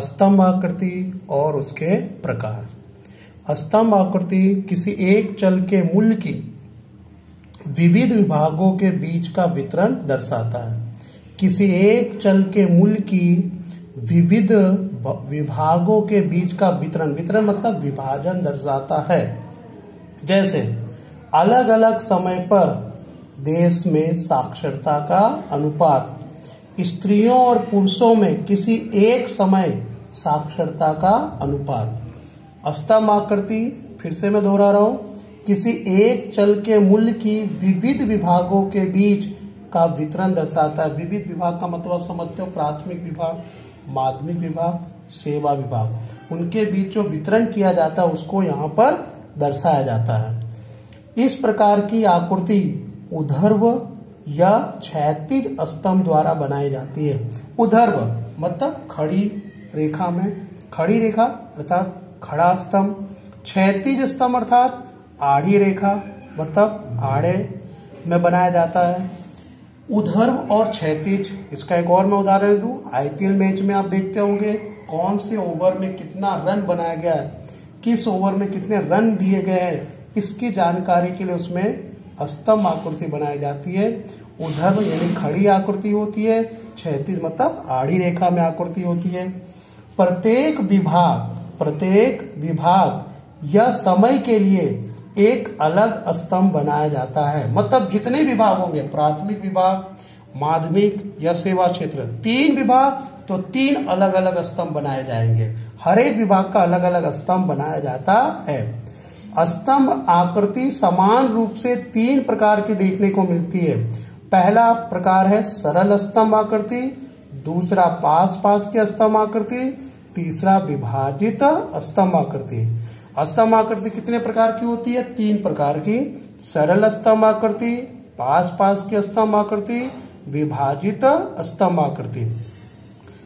स्तंभ आकृति और उसके प्रकार। स्तंभ आकृति किसी एक चल के मूल्य की विविध विभागों के बीच का वितरण दर्शाता है। किसी एक चल के मूल्य की विविध विभागों के बीच का वितरण। वितरण मतलब विभाजन दर्शाता है। जैसे अलग अलग समय पर देश में साक्षरता का अनुपात स्त्रियों और पुरुषों में किसी एक समय साक्षरता का अनुपात। स्तंभ आकृति, फिर से मैं दोहरा रहा हूँ। किसी एक चल के मूल्य की विविध विभागों के बीच का वितरण दर्शाता है। विविध विभाग का मतलब समझते हो, प्राथमिक विभाग, माध्यमिक विभाग, सेवा विभाग। उनके बीच जो वितरण किया जाता है, उसको यहाँ पर दर्शाया जाता है। इस प्रकार की आकृति उधर्व या क्षैतिज स्तंभ द्वारा बनाई जाती है। उधर्व मतलब खड़ी रेखा में, खड़ी रेखा अर्थात खड़ा स्तंभ। क्षैतिज स्तंभ अर्थात आड़ी रेखा मतलब आड़े में बनाया जाता है। उधर्व और क्षैतिज, इसका एक और मैं उदाहरण दू। आईपीएल मैच में आप देखते होंगे कौन से ओवर में कितना रन बनाया गया है, किस ओवर में कितने रन दिए गए हैं, इसकी जानकारी के लिए उसमें स्तंभ आकृति बनाई जाती है। उधर्व यानी खड़ी आकृति होती है, क्षैतिज मतलब आड़ी रेखा में आकृति होती है। प्रत्येक विभाग प्रत्येक विभाग या समय के लिए एक अलग स्तंभ बनाया जाता है। मतलब जितने विभाग होंगे, प्राथमिक विभाग, माध्यमिक या सेवा क्षेत्र, तीन विभाग तो तीन अलग अलग स्तंभ बनाए जाएँगे। हर एक विभाग का अलग अलग स्तंभ बनाया जाता है। स्तंभ आकृति समान रूप से तीन प्रकार की देखने को मिलती है। पहला प्रकार है सरल स्तंभ आकृति, दूसरा पास पास की स्तंभ आकृति, तीसरा विभाजित स्तंभ आकृति। स्तंभ आकृति कितने प्रकार की होती है? तीन प्रकार की। सरल स्तंभ आकृति पास पास की स्तंभ आकृति, विभाजित स्तंभ आकृति।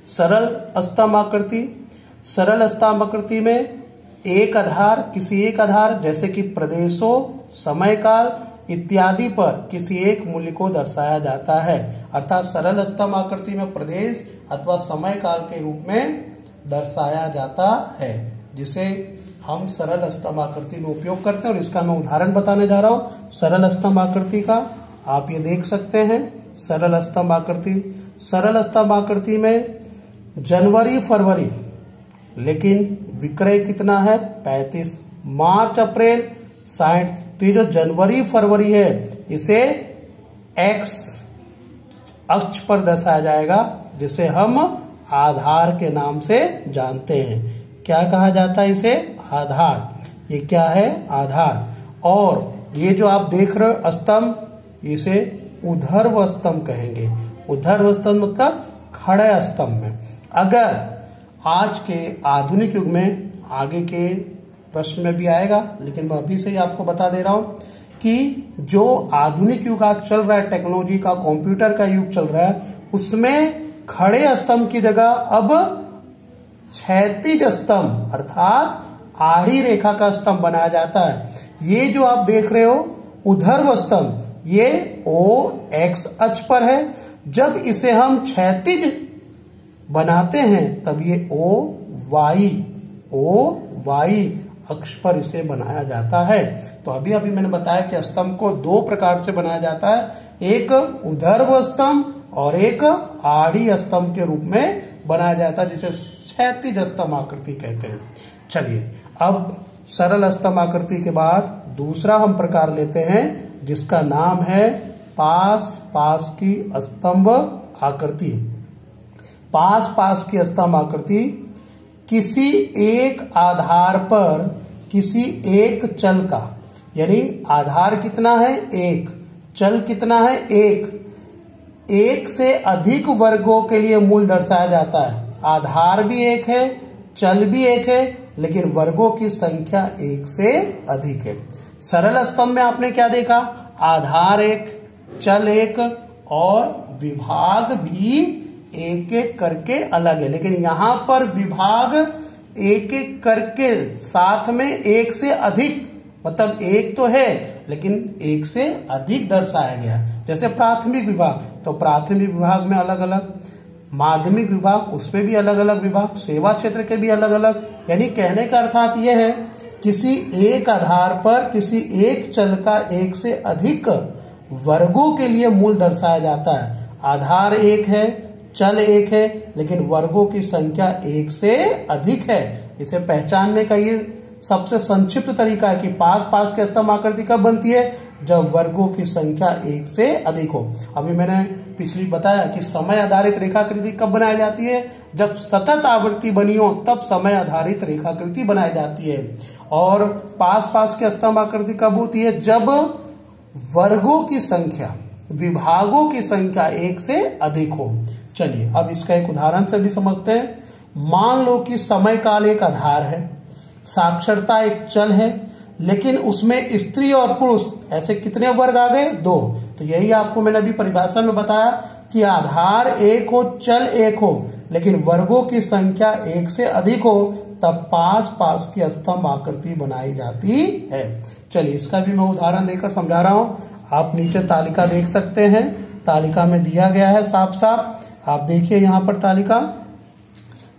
सरल स्तंभ आकृति, सरल स्तंभ आकृति में एक आधार, किसी एक आधार, जैसे कि प्रदेशों समय काल इत्यादि पर किसी एक मूल्य को दर्शाया जाता है। अर्थात सरल स्तंभ आकृति में प्रदेश अथवा समय काल के रूप में दर्शाया जाता है, जिसे हम सरल स्तंभ आकृति में उपयोग करते हैं। और इसका मैं उदाहरण बताने जा रहा हूँ। सरल स्तंभ आकृति का आप ये देख सकते हैं। सरल स्तंभ आकृति। सरल स्तंभ आकृति में जनवरी फरवरी लेकिन विक्रय कितना है? पैंतीस। मार्च, अप्रैल, साठ। तो ये जो जनवरी, फरवरी है, इसे एक्स अक्ष पर दर्शाया जाएगा, जिसे हम आधार के नाम से जानते हैं। क्या कहा जाता है इसे? आधार। ये क्या है? आधार। और ये जो आप देख रहे हो, स्तंभ, इसे उधर्व स्तंभ कहेंगे। उधर्व स्तंभ मतलब खड़े स्तंभ में। अगर आज के आधुनिक युग में आगे के प्रश्न में भी आएगा, लेकिन मैं अभी से ही आपको बता दे रहा हूँ कि जो आधुनिक युग आज चल रहा है, टेक्नोलॉजी का, कंप्यूटर का युग चल रहा है, उसमें खड़े स्तंभ की जगह अब क्षैतिज स्तंभ, अर्थात आड़ी रेखा का स्तंभ बनाया जाता है। ये जो आप देख रहे हो, उधर्व स्तंभ, ये ओ एक्स अक्ष पर है। जब इसे हम क्षैतिज बनाते हैं, तब ये ओ वाई ओ वाई अक्ष पर इसे बनाया जाता है। तो अभी अभी मैंने बताया कि स्तंभ को दो प्रकार से बनाया जाता है, एक उधर्व स्तंभ और एक आड़ी स्तंभ के रूप में बनाया जाता है, जिसे क्षैतिज स्तंभ आकृति कहते हैं। चलिए, अब सरल स्तंभ आकृति के बाद दूसरा हम प्रकार लेते हैं, जिसका नाम है पास पास की स्तंभ आकृति। पास पास की स्तंभ आकृति किसी एक आधार पर, किसी एक चल का, यानी आधार कितना है? एक। चल कितना है? एक। एक से अधिक वर्गों के लिए मूल दर्शाया जाता है। आधार भी एक है, चल भी एक है, लेकिन वर्गों की संख्या एक से अधिक है। सरल स्तंभ में आपने क्या देखा? आधार एक, चल एक, और विभाग भी एक एक करके अलग है। लेकिन यहाँ पर विभाग एक एक करके साथ में एक से अधिक मतलब एक तो है, लेकिन एक से अधिक दर्शाया गया। जैसे प्राथमिक विभाग तो प्राथमिक विभाग में अलग अलग माध्यमिक विभाग उसमें भी अलग अलग विभाग, सेवा क्षेत्र के भी अलग अलग यानी कहने का अर्थात यह है, किसी एक आधार पर किसी एक चल का एक से अधिक वर्गों के लिए मूल दर्शाया जाता है। आधार एक है चल एक है, लेकिन वर्गों की संख्या एक से अधिक है। इसे पहचानने का ये सबसे संक्षिप्त तरीका है कि पास पास की स्तंभ आकृति कब बनती है? जब वर्गों की संख्या एक से अधिक हो। अभी मैंने पिछली बताया कि समय आधारित रेखाकृति कब बनाई जाती है? जब सतत आवृत्ति बनी हो, तब समय आधारित रेखाकृति बनाई जाती है। और पास पास की स्तंभ आकृति कब होती है? जब वर्गों की संख्या, विभागों की संख्या एक से अधिक हो। चलिए, अब इसका एक उदाहरण से भी समझते हैं। मान लो कि समय काल एक आधार है, साक्षरता एक चल है, लेकिन उसमें स्त्री और पुरुष, ऐसे कितने वर्ग आ गए? दो। तो यही आपको मैंने अभी परिभाषा में बताया कि आधार एक हो, चल एक हो, लेकिन वर्गों की संख्या एक से अधिक हो, तब पास पास की स्तंभ आकृति बनाई जाती है। चलिए, इसका भी मैं उदाहरण देकर समझा रहा हूँ। आप नीचे तालिका देख सकते हैं। तालिका में दिया गया है साफ़ साफ़ आप देखिए यहाँ पर तालिका।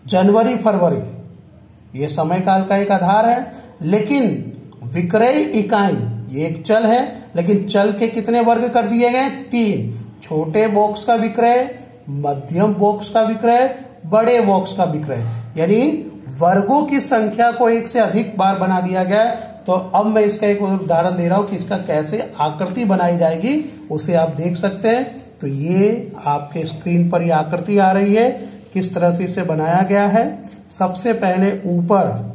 जनवरी, फरवरी। ये समय काल का एक आधार है, लेकिन विक्रय इकाई, ये एक चल है, लेकिन चल के कितने वर्ग कर दिए गए? तीन। छोटे बॉक्स का विक्रय, मध्यम बॉक्स का विक्रय, बड़े बॉक्स का विक्रय। यानी वर्गों की संख्या को एक से अधिक बार बना दिया गया। तो अब मैं इसका एक उदाहरण दे रहा हूँ कि इसका कैसे आकृति बनाई जाएगी, उसे आप देख सकते हैं। तो ये आपके स्क्रीन पर ये आकृति आ रही है, किस तरह से इसे बनाया गया है। सबसे पहले ऊपर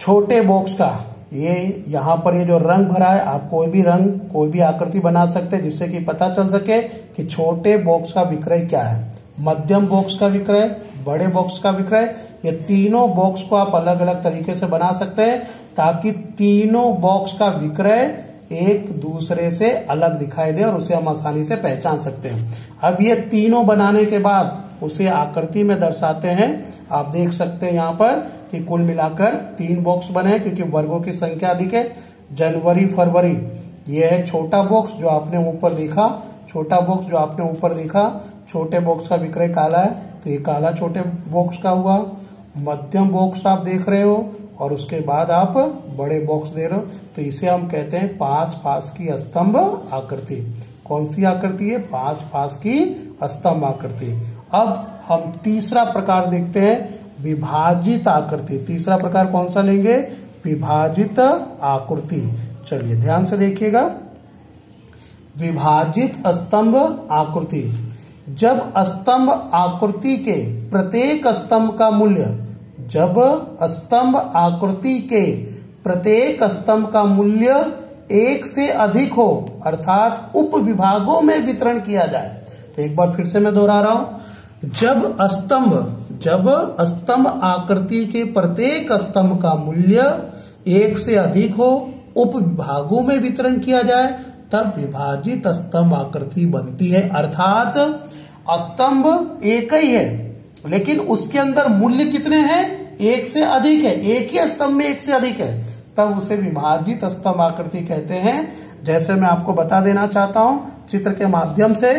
छोटे बॉक्स का, ये यहाँ पर ये जो रंग भरा है, आप कोई भी रंग, कोई भी आकृति बना सकते हैं, जिससे कि पता चल सके कि छोटे बॉक्स का विक्रय क्या है। मध्यम बॉक्स का विक्रय, बड़े बॉक्स का विक्रय, ये तीनों बॉक्स को आप अलग अलग तरीके से बना सकते हैं, ताकि तीनों बॉक्स का विक्रय एक दूसरे से अलग दिखाई दे और उसे हम आसानी से पहचान सकते हैं। अब ये तीनों बनाने के बाद उसे आकृति में दर्शाते हैं। आप देख सकते हैं यहाँ पर कि कुल मिलाकर तीन बॉक्स बने हैं, क्योंकि वर्गों की संख्या अधिक है। जनवरी, फरवरी, ये है छोटा बॉक्स जो आपने ऊपर देखा। छोटा बॉक्स जो आपने ऊपर देखा, छोटे बॉक्स का विक्रय काला है तो ये काला छोटे बॉक्स का हुआ। मध्यम बॉक्स आप देख रहे हो और उसके बाद आप बड़े बॉक्स दे रहे हो तो इसे हम कहते हैं पास पास की स्तंभ आकृति। कौन सी आकृति है? पास पास की स्तंभ आकृति। अब हम तीसरा प्रकार देखते हैं, विभाजित आकृति। तीसरा प्रकार कौन सा लेंगे? विभाजित आकृति। चलिए ध्यान से देखिएगा। विभाजित स्तंभ आकृति। जब स्तंभ आकृति के प्रत्येक स्तंभ का मूल्य जब स्तंभ आकृति के प्रत्येक स्तंभ का मूल्य एक से अधिक हो, अर्थात उप विभागों में वितरण किया जाए। तो एक बार फिर से मैं दोहरा रहा हूँ। जब स्तंभ जब स्तंभ आकृति के प्रत्येक स्तंभ का मूल्य एक से अधिक हो, उप विभागों में वितरण किया जाए, तब विभाजित स्तंभ आकृति बनती है। अर्थात स्तंभ एक ही है। लेकिन उसके अंदर मूल्य कितने हैं? एक से अधिक है। एक ही स्तंभ में एक से अधिक है। तब उसे विभाजित स्तंभ आकृति कहते हैं। जैसे मैं आपको बता देना चाहता हूँ चित्र के माध्यम से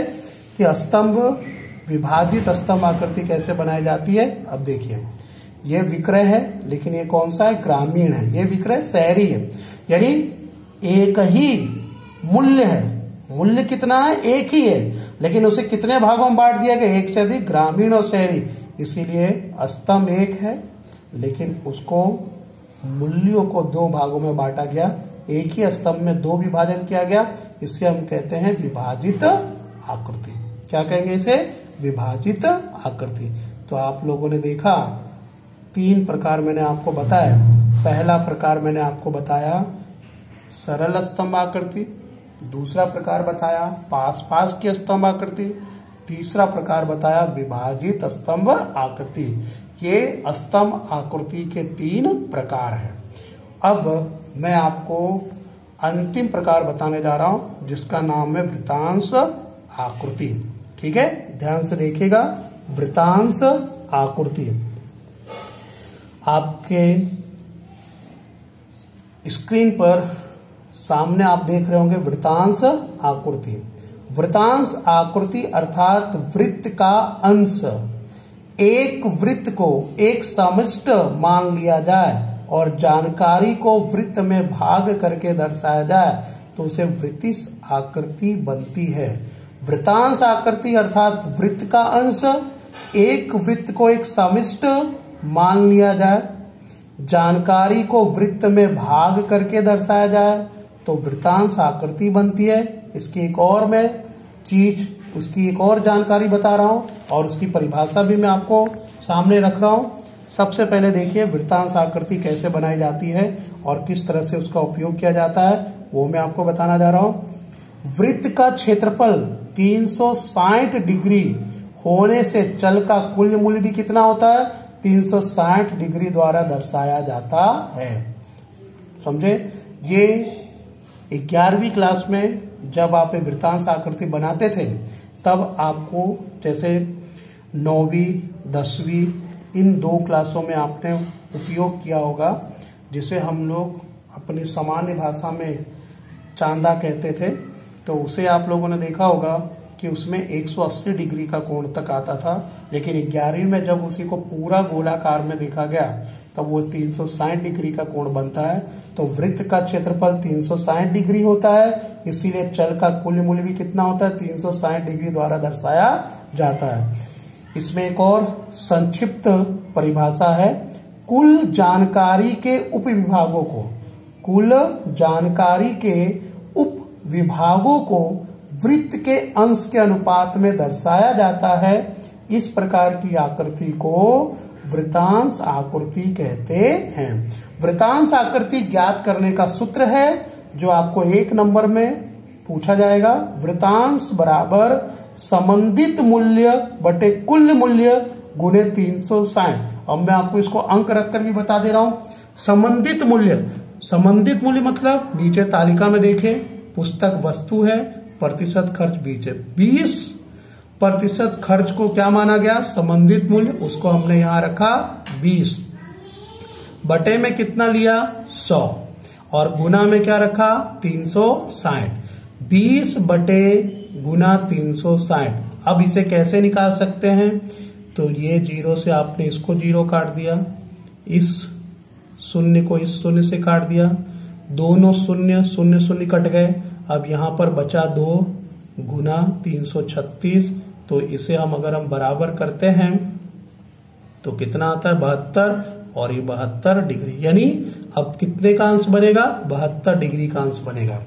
कि स्तंभ विभाजित स्तंभ आकृति कैसे बनाई जाती है। अब देखिए। ये विक्रय है, लेकिन ये कौन सा है? ग्रामीण है। ये विक्रय शहरी है। यानी एक ही मूल्य है। मूल्य कितना है? एक ही है। लेकिन उसे कितने भागों में बांट दिया गया? एक से अधिक ग्रामीण और शहरी। इसीलिए स्तंभ एक है, लेकिन उसको मूल्यों को दो भागों में बांटा गया। एक ही स्तंभ में दो विभाजन किया गया। इसे हम कहते हैं विभाजित आकृति। क्या कहेंगे इसे? विभाजित आकृति। तो आप लोगों ने देखा, तीन प्रकार मैंने आपको बताया पहला प्रकार मैंने आपको बताया, सरल स्तंभ आकृति। दूसरा प्रकार बताया पास पास की स्तंभ आकृति। तीसरा प्रकार बताया, विभाजित स्तंभ आकृति। ये स्तंभ आकृति के तीन प्रकार हैं। अब मैं आपको अंतिम प्रकार बताने जा रहा हूँ, जिसका नाम है वृतांश आकृति। ठीक है? ध्यान से देखिएगा, वृतांश आकृति। आपके स्क्रीन पर सामने आप देख रहे होंगे वृतांश आकृति। वृतांश आकृति अर्थात वृत्त का अंश। एक वृत्त को एक समिष्ट मान लिया जाए और जानकारी को वृत्त में भाग करके दर्शाया जाए तो उसे वृत्तिश आकृति बनती है। वृतांश आकृति अर्थात वृत्त का अंश, एक वृत्त को एक समिष्ट मान लिया जाए। जानकारी को वृत्त में भाग करके दर्शाया जाए। तो वृतांश आकृति बनती है, इसकी एक और मैं चीज़, उसकी एक और जानकारी बता रहा हूँ, और उसकी परिभाषा भी मैं आपको सामने रख रहा हूँ। सबसे पहले देखिए वृत्तांश आकृति कैसे बनाई जाती है और किस तरह से उसका उपयोग किया जाता है, वो मैं आपको बताना जा रहा हूँ। वृत्त का क्षेत्रफल 360 डिग्री होने से चल का कुल मूल्य भी कितना होता है? 360 डिग्री द्वारा दर्शाया जाता है। समझे? ये ग्यारहवीं क्लास में जब आप वृत्तांश आकृति बनाते थे, तब आपको जैसे नौवीं, दसवीं, इन दो क्लासों में आपने उपयोग किया होगा, जिसे हम लोग अपनी सामान्य भाषा में चांदा कहते थे। तो उसे आप लोगों ने देखा होगा कि उसमें 180 डिग्री का कोण तक आता था, लेकिन ग्यारहवीं में जब उसी को पूरा गोलाकार में देखा गया तब वो 360 डिग्री का कोण बनता है तो वृत्त का क्षेत्रफल 360 डिग्री होता है, इसीलिए चल का कुल मूल्य भी कितना होता है? 360 डिग्री द्वारा दर्शाया जाता है। इसमें एक और संक्षिप्त परिभाषा है, कुल जानकारी के उप विभागों को, कुल जानकारी के उप विभागों को वृत्त के अंश के अनुपात में दर्शाया जाता है। इस प्रकार की आकृति को वृतांश आकृति कहते हैं। वृतांश आकृति ज्ञात करने का सूत्र है, जो आपको एक नंबर में पूछा जाएगा। वृतांश बराबर संबंधित मूल्य बटे कुल मूल्य गुणे तीन सौ साठ। अब मैं आपको इसको अंक रखकर भी बता दे रहा हूँ। संबंधित मूल्य। संबंधित मूल्य मतलब नीचे तालिका में देखें, पुस्तक वस्तु है, प्रतिशत खर्च बीच है बीस प्रतिशत खर्च को क्या माना गया? संबंधित मूल्य, उसको हमने यहाँ रखा बीस। बटे में कितना लिया? सौ। और गुना में क्या रखा? तीन सौ साठ। बीस बटे गुना तीन सौ साठ। अब इसे कैसे निकाल सकते हैं? तो ये ज़ीरो से आपने इसको ज़ीरो काट दिया। इस शून्य को इस शून्य से काट दिया। दोनों शून्य शून्य शून्य कट गए। अब यहाँ पर बचा दो गुना तीन सौ छत्तीस। तो इसे हम अगर हम बराबर करते हैं तो कितना आता है? बहत्तर, और ये बहत्तर डिग्री। यानी अब कितने का अंश बनेगा? बहत्तर डिग्री का अंश बनेगा।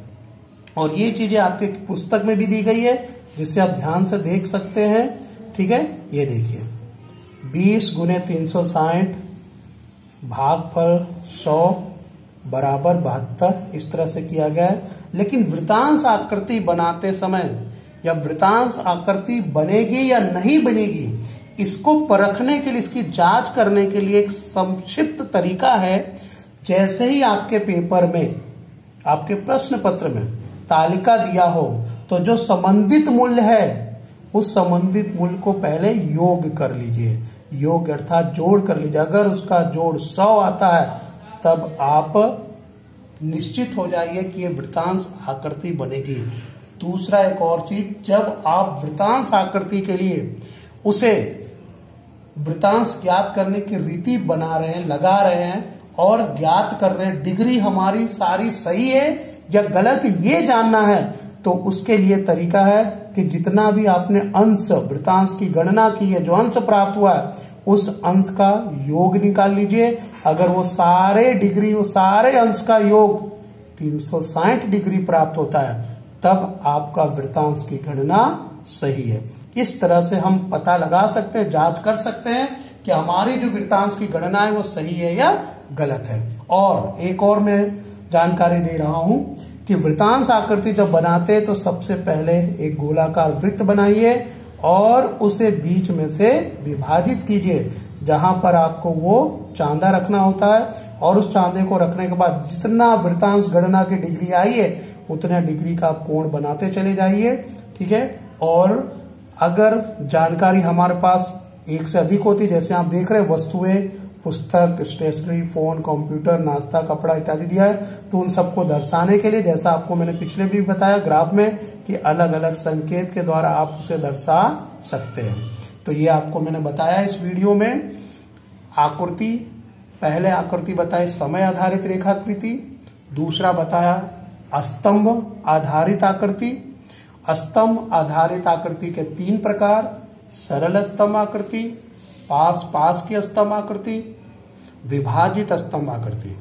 और ये चीज़ें आपके पुस्तक में भी दी गई है जिससे आप ध्यान से देख सकते हैं। ठीक है? ये देखिए। बीस गुने तीन सौ साठ भाग भागफल सौ बराबर बहत्तर, इस तरह से किया गया है। लेकिन वृतांश आकृति बनाते समय या वृतांश आकृति बनेगी या नहीं बनेगी, इसको परखने के लिए, इसकी जाँच करने के लिए एक संक्षिप्त तरीका है। जैसे ही आपके पेपर में, आपके प्रश्न पत्र में तालिका दिया हो तो जो संबंधित मूल्य है, उस संबंधित मूल्य को पहले योग कर लीजिए। योग अर्थात जोड़ कर लीजिए। अगर उसका जोड़ सौ आता है, तब आप निश्चित हो जाइए कि ये वृतांश आकृति बनेगी। दूसरा एक और चीज़, जब आप वृतांश आकृति के लिए उसे वृतांश ज्ञात करने की रीति बना रहे हैं, लगा रहे हैं, और ज्ञात कर रहे हैं, डिग्री हमारी सारी सही है या गलत ये जानना है तो उसके लिए तरीका है कि जितना भी आपने अंश, वृतांश की गणना की है, जो अंश प्राप्त हुआ है, उस अंश का योग निकाल लीजिए। अगर वो सारे डिग्री, वो सारे अंश का योग 360 डिग्री प्राप्त होता है तब आपका वृतांश की गणना सही है। इस तरह से हम पता लगा सकते हैं, जाँच कर सकते हैं कि हमारी जो वृतांश की गणना है वो सही है या गलत है। और एक और मैं जानकारी दे रहा हूँ कि वृतांश आकृति जब बनाते तो सबसे पहले एक गोलाकार वृत्त बनाइए और उसे बीच में से विभाजित कीजिए, जहाँ पर आपको वो चांदा रखना होता है। और उस चांदे को रखने के बाद जितना वृतांश गणना की डिग्री आई है उतने डिग्री का आप कोण बनाते चले जाइए, ठीक है? और अगर जानकारी हमारे पास एक से अधिक होती, जैसे आप देख रहे हैं, वस्तुएँ, पुस्तक, स्टेशनरी, फ़ोन, कंप्यूटर, नाश्ता, कपड़ा इत्यादि दिया है तो उन सबको दर्शाने के लिए, जैसा आपको मैंने पिछले भी बताया ग्राफ में, कि अलग अलग संकेत के द्वारा आप उसे दर्शा सकते हैं। तो ये आपको मैंने बताया इस वीडियो में। आकृति, पहले आकृति बताए समय आधारित रेखाकृति, दूसरा बताया स्तंभ आधारित आकृति स्तंभ आधारित आकृति के तीन प्रकार, सरल स्तंभ आकृति, पास पास की स्तंभ आकृति, विभाजित स्तंभ आकृति।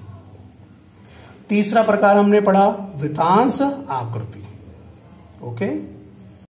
तीसरा प्रकार हमने पढ़ा, वितांश आकृति। ओके?